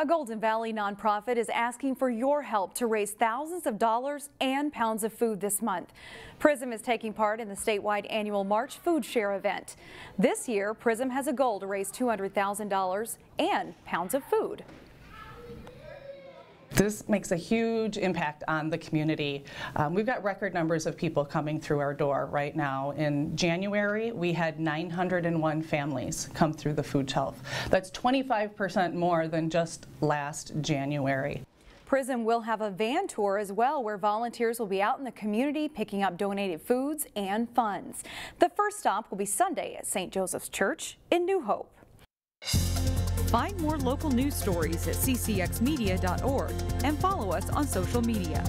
A Golden Valley nonprofit is asking for your help to raise thousands of dollars and pounds of food this month. PRISM is taking part in the statewide annual March Food Share event. This year, PRISM has a goal to raise $200,000 and pounds of food. This makes a huge impact on the community. Um, we've got record numbers of people coming through our door right now. In January, we had 901 families come through the food shelf. That's 25% more than just last January. PRISM will have a van tour as well where volunteers will be out in the community picking up donated foods and funds. The first stop will be Sunday at St. Joseph's Church in New Hope. Find more local news stories at ccxmedia.org and follow us on social media.